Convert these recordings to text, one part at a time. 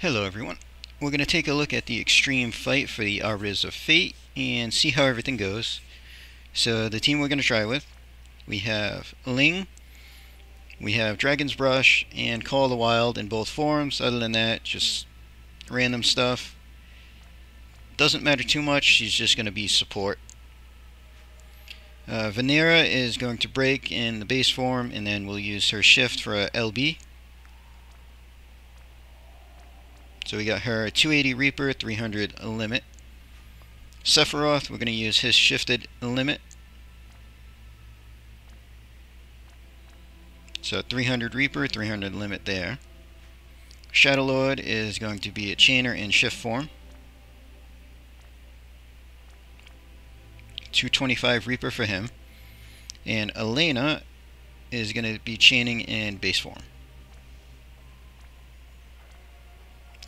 Hello everyone. We're going to take a look at the extreme fight for the Arbiters of Fate and see how everything goes. So the team we're going to try with, we have Ling, we have Dragon's Brush, and Call of the Wild in both forms. Other than that, just random stuff. Doesn't matter too much, she's just going to be support. Uh, Vinera is going to break in the base form, and then we'll use her shift for LB. So we got her 280 Reaper, 300 limit. Sephiroth, we're going to use his shifted limit. So 300 Reaper, 300 limit there. Shadow Lord is going to be a chainer in shift form. 225 Reaper for him. And Elena is going to be chaining in base form.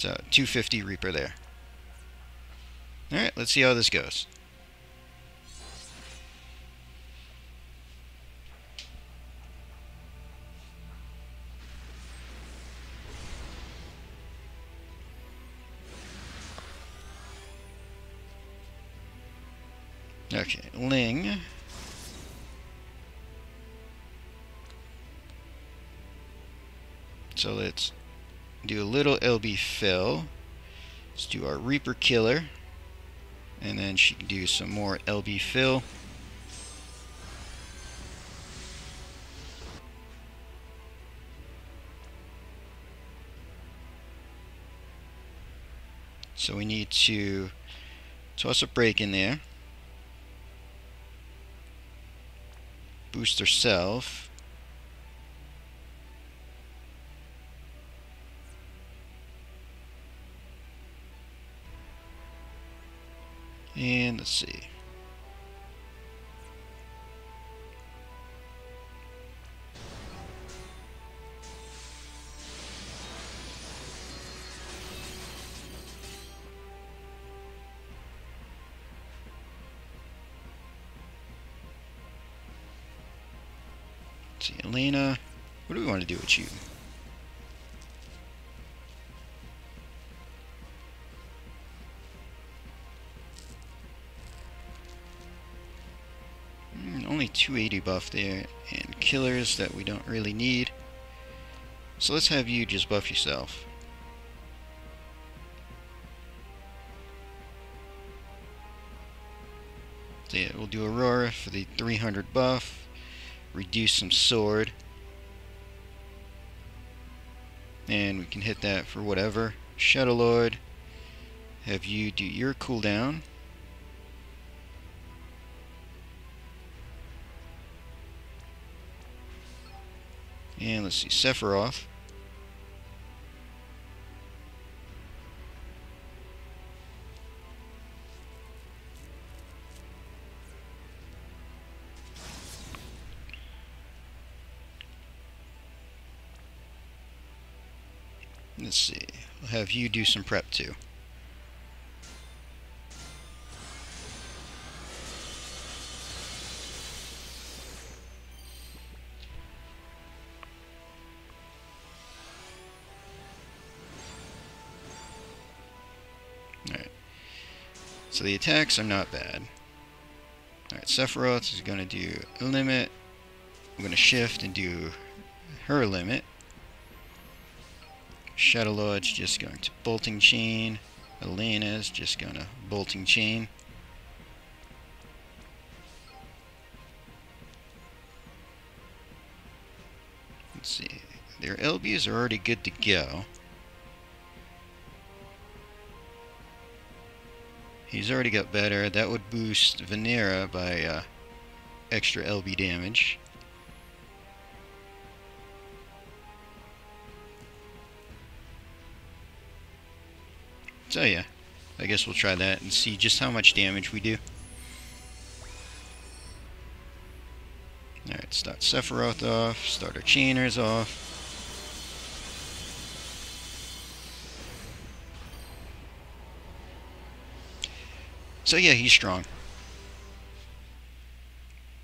So uh, 250 Reaper there. Alright, let's see how this goes. Okay, Ling. So let's do a little LB fill. Let's do our Reaper Killer. And then she can do some more LB fill. So we need to toss a break in there. Boost herself. Let's see. See, Elena, what do we want to do with you? Only 280 buff there, and killers that we don't really need. So let's have you just buff yourself. So yeah, we'll do Aurora for the 300 buff, reduce some sword, and we can hit that for whatever. Shadow Lord, have you do your cooldown. And let's see, Sephiroth. Let's see, we'll have you do some prep too. So the attacks are not bad. Alright, Sephiroth is going to do limit. I'm going to shift and do her limit. Shadow Lord's just going to bolting chain. Elena's just going to bolting chain. Let's see. Their LBs are already good to go. He's already got better. That would boost Vinera by uh, extra LB damage. So yeah, I guess we'll try that and see just how much damage we do. Alright, start Sephiroth off, start our chainers off. So yeah, he's strong.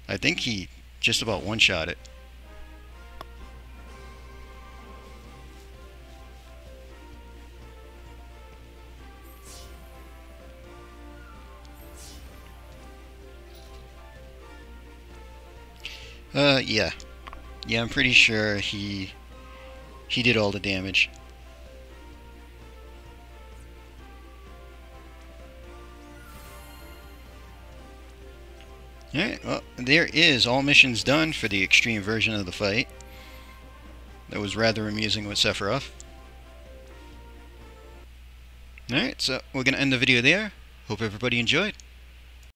I think he just about one-shot it. Uh, yeah. Yeah, I'm pretty sure he he did all the damage. Alright, well, there is all missions done for the extreme version of the fight. That was rather amusing with Sephiroth. Alright, so we're going to end the video there. Hope everybody enjoyed.